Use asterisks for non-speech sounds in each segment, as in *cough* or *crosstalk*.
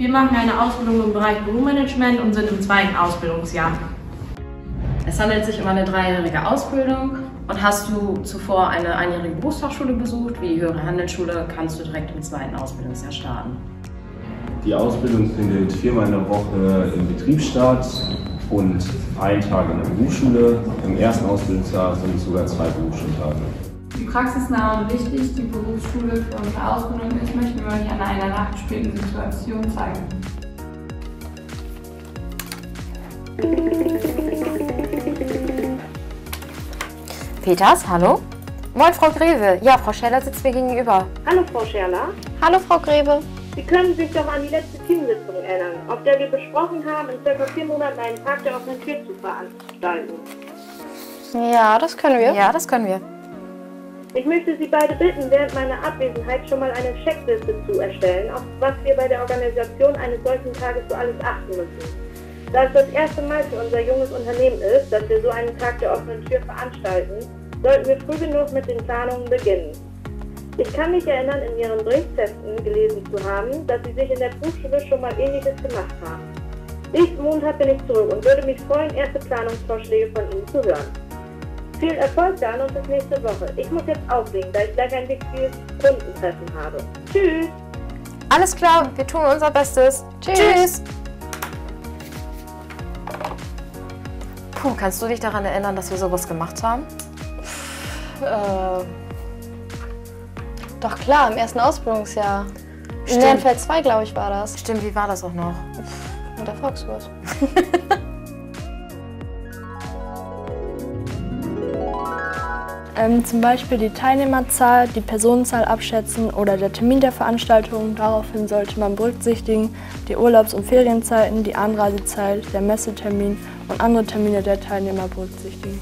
Wir machen eine Ausbildung im Bereich Büromanagement und sind im zweiten Ausbildungsjahr. Es handelt sich um eine dreijährige Ausbildung und hast du zuvor eine einjährige Berufsfachschule besucht, wie die höhere Handelsschule, kannst du direkt im zweiten Ausbildungsjahr starten. Die Ausbildung findet viermal in der Woche im Betrieb statt und einen Tag in der Berufsschule. Im ersten Ausbildungsjahr sind es sogar zwei Berufsschultage. Praxisnah und wichtig die Berufsschule für unsere Ausbildung ist, möchten wir euch an einer nachgespielten Situation zeigen. Peters, hallo? Moin, Frau Greve. Ja, Frau Scheller sitzt mir gegenüber. Hallo Frau Scherler. Hallo, Frau Greve. Sie können sich doch an die letzte Teamsitzung erinnern, auf der wir besprochen haben, in circa vier Monaten einen Tag der offenen Tür zu veranstalten. Ja, das können wir. Ja, das können wir. Ich möchte Sie beide bitten, während meiner Abwesenheit schon mal eine Checkliste zu erstellen, auf was wir bei der Organisation eines solchen Tages so alles achten müssen. Da es das erste Mal für unser junges Unternehmen ist, dass wir so einen Tag der offenen Tür veranstalten, sollten wir früh genug mit den Planungen beginnen. Ich kann mich erinnern, in Ihren Berichtsheften gelesen zu haben, dass Sie sich in der Berufsschule schon mal Ähnliches gemacht haben. Nächsten Montag bin ich zurück und würde mich freuen, erste Planungsvorschläge von Ihnen zu hören. Viel Erfolg dann und bis nächste Woche. Ich muss jetzt auflegen, da ich gleich ein wichtiges Kundentreffen habe. Tschüss! Alles klar, wir tun unser Bestes. Tschüss. Tschüss. Puh, kannst du dich daran erinnern, dass wir sowas gemacht haben? Äh, doch klar, im ersten Ausbildungsjahr. In Stimmt. Lernfeld 2, glaube ich, war das. Stimmt, wie war das auch noch? Mit der Volkswurst. *laughs* Ähm, zum Beispiel die Teilnehmerzahl, die Personenzahl abschätzen oder der Termin der Veranstaltung. Daraufhin sollte man berücksichtigen die Urlaubs- und Ferienzeiten, die Anreisezeit, der Messetermin und andere Termine der Teilnehmer berücksichtigen.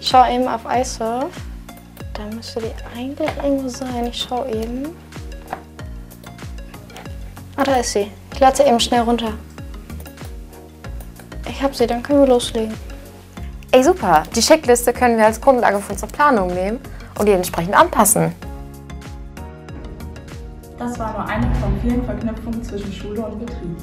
Ich schau eben auf iSurf. Da müsste die eigentlich irgendwo sein. Ich schau eben. Ah, da ist sie. Ich lade sie eben schnell runter. Ich hab sie, dann können wir loslegen. Ey, super. Die Checkliste können wir als Grundlage für unsere Planung nehmen und die entsprechend anpassen. Das war nur eine von vielen Verknüpfungen zwischen Schule und Betrieb.